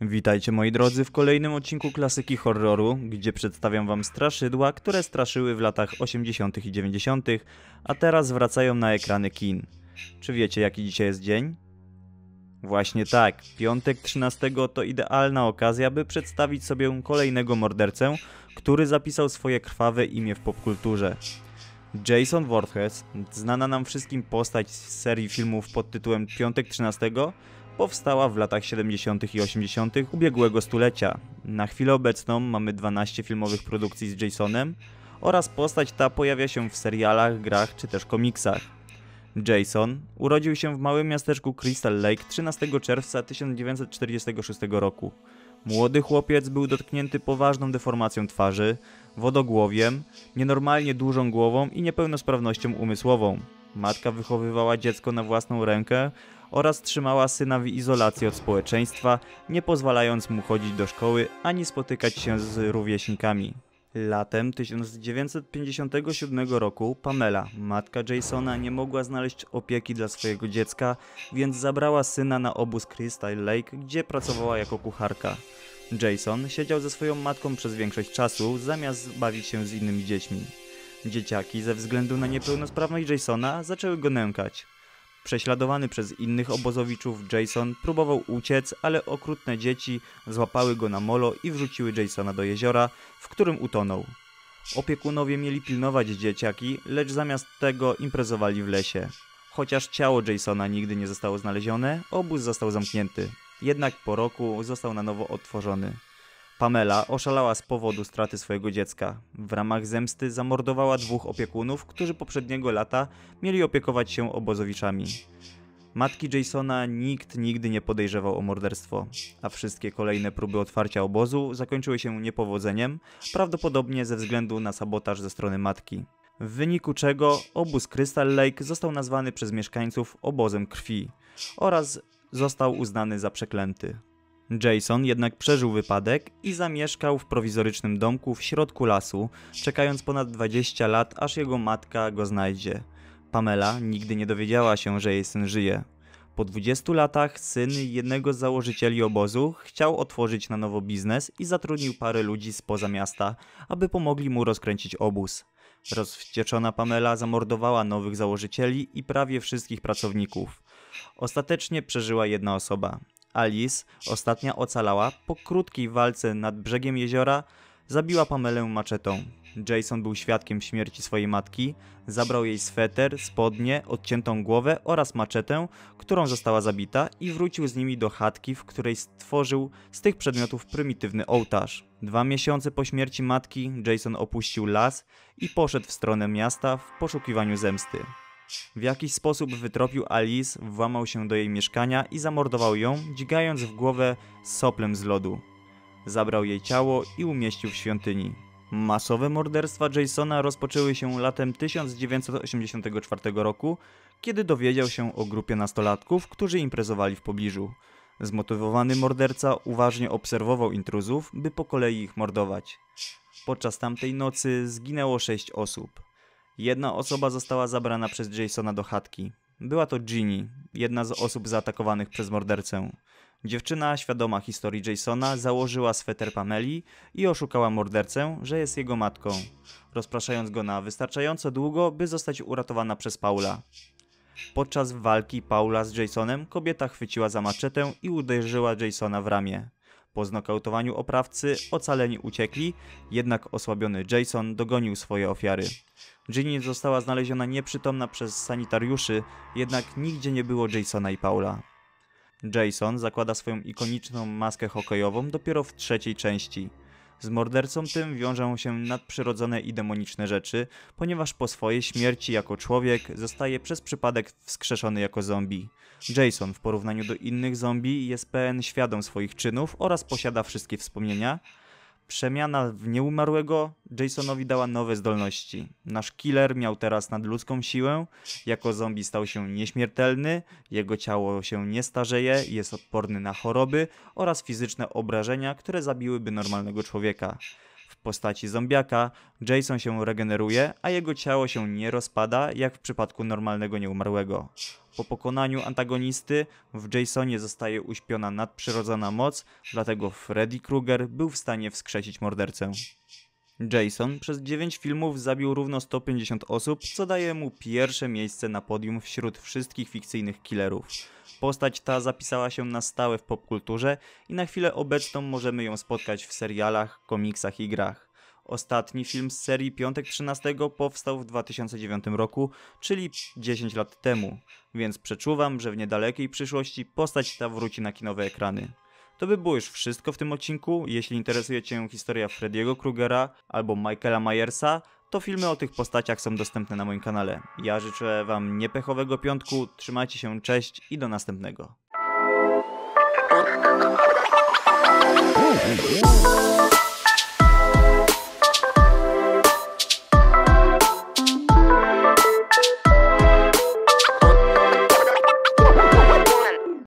Witajcie moi drodzy w kolejnym odcinku klasyki horroru, gdzie przedstawiam wam straszydła, które straszyły w latach 80. i 90., a teraz wracają na ekrany kin. Czy wiecie jaki dzisiaj jest dzień? Właśnie tak, piątek 13 to idealna okazja, by przedstawić sobie kolejnego mordercę, który zapisał swoje krwawe imię w popkulturze. Jason Voorhees, znana nam wszystkim postać z serii filmów pod tytułem Piątek 13, powstała w latach 70. i 80. ubiegłego stulecia. Na chwilę obecną mamy 12 filmowych produkcji z Jasonem oraz postać ta pojawia się w serialach, grach czy też komiksach. Jason urodził się w małym miasteczku Crystal Lake 13 czerwca 1946 roku. Młody chłopiec był dotknięty poważną deformacją twarzy, wodogłowiem, nienormalnie dużą głową i niepełnosprawnością umysłową. Matka wychowywała dziecko na własną rękę oraz trzymała syna w izolacji od społeczeństwa, nie pozwalając mu chodzić do szkoły ani spotykać się z rówieśnikami. Latem 1957 roku Pamela, matka Jasona, nie mogła znaleźć opieki dla swojego dziecka, więc zabrała syna na obóz Crystal Lake, gdzie pracowała jako kucharka. Jason siedział ze swoją matką przez większość czasu, zamiast bawić się z innymi dziećmi. Dzieciaki, ze względu na niepełnosprawność Jasona, zaczęły go nękać. Prześladowany przez innych obozowiczów, Jason próbował uciec, ale okrutne dzieci złapały go na molo i wrzuciły Jasona do jeziora, w którym utonął. Opiekunowie mieli pilnować dzieciaki, lecz zamiast tego imprezowali w lesie. Chociaż ciało Jasona nigdy nie zostało znalezione, obóz został zamknięty. Jednak po roku został na nowo otworzony. Pamela oszalała z powodu straty swojego dziecka. W ramach zemsty zamordowała dwóch opiekunów, którzy poprzedniego lata mieli opiekować się obozowiczami. Matki Jasona nikt nigdy nie podejrzewał o morderstwo, a wszystkie kolejne próby otwarcia obozu zakończyły się niepowodzeniem, prawdopodobnie ze względu na sabotaż ze strony matki. W wyniku czego obóz Crystal Lake został nazwany przez mieszkańców obozem krwi oraz został uznany za przeklęty. Jason jednak przeżył wypadek i zamieszkał w prowizorycznym domku w środku lasu, czekając ponad 20 lat, aż jego matka go znajdzie. Pamela nigdy nie dowiedziała się, że jej syn żyje. Po 20 latach syn jednego z założycieli obozu chciał otworzyć na nowo biznes i zatrudnił parę ludzi spoza miasta, aby pomogli mu rozkręcić obóz. Rozwścieczona Pamela zamordowała nowych założycieli i prawie wszystkich pracowników. Ostatecznie przeżyła jedna osoba. Alice, ostatnia ocalała, po krótkiej walce nad brzegiem jeziora zabiła Pamelę maczetą. Jason był świadkiem śmierci swojej matki, zabrał jej sweter, spodnie, odciętą głowę oraz maczetę, którą została zabita i wrócił z nimi do chatki, w której stworzył z tych przedmiotów prymitywny ołtarz. Dwa miesiące po śmierci matki Jason opuścił las i poszedł w stronę miasta w poszukiwaniu zemsty. W jakiś sposób wytropił Alice, włamał się do jej mieszkania i zamordował ją, dźgając w głowę soplem z lodu. Zabrał jej ciało i umieścił w świątyni. Masowe morderstwa Jasona rozpoczęły się latem 1984 roku, kiedy dowiedział się o grupie nastolatków, którzy imprezowali w pobliżu. Zmotywowany morderca uważnie obserwował intruzów, by po kolei ich mordować. Podczas tamtej nocy zginęło sześć osób. Jedna osoba została zabrana przez Jasona do chatki. Była to Ginny, jedna z osób zaatakowanych przez mordercę. Dziewczyna, świadoma historii Jasona, założyła sweter Pameli i oszukała mordercę, że jest jego matką, rozpraszając go na wystarczająco długo, by zostać uratowana przez Paula. Podczas walki Paula z Jasonem kobieta chwyciła za maczetę i uderzyła Jasona w ramię. Po znokautowaniu oprawcy ocaleni uciekli, jednak osłabiony Jason dogonił swoje ofiary. Ginny została znaleziona nieprzytomna przez sanitariuszy, jednak nigdzie nie było Jasona i Paula. Jason zakłada swoją ikoniczną maskę hokejową dopiero w trzeciej części. Z mordercą tym wiążą się nadprzyrodzone i demoniczne rzeczy, ponieważ po swojej śmierci jako człowiek zostaje przez przypadek wskrzeszony jako zombie. Jason w porównaniu do innych zombie jest pełen świadom swoich czynów oraz posiada wszystkie wspomnienia, Przemiana w nieumarłego Jasonowi dała nowe zdolności. Nasz killer miał teraz nadludzką siłę, jako zombie stał się nieśmiertelny, jego ciało się nie starzeje, jest odporny na choroby oraz fizyczne obrażenia, które zabiłyby normalnego człowieka. Postaci zombiaka, Jason się regeneruje, a jego ciało się nie rozpada, jak w przypadku normalnego nieumarłego. Po pokonaniu antagonisty w Jasonie zostaje uśpiona nadprzyrodzona moc, dlatego Freddy Krueger był w stanie wskrzesić mordercę. Jason przez 9 filmów zabił równo 150 osób, co daje mu pierwsze miejsce na podium wśród wszystkich fikcyjnych killerów. Postać ta zapisała się na stałe w popkulturze i na chwilę obecną możemy ją spotkać w serialach, komiksach i grach. Ostatni film z serii Piątek 13 powstał w 2009 roku, czyli 10 lat temu, więc przeczuwam, że w niedalekiej przyszłości postać ta wróci na kinowe ekrany. To by było już wszystko w tym odcinku. Jeśli interesuje Cię historia Freddy'ego Krugera albo Michaela Myersa, to filmy o tych postaciach są dostępne na moim kanale. Ja życzę Wam niepechowego piątku, trzymajcie się, cześć i do następnego.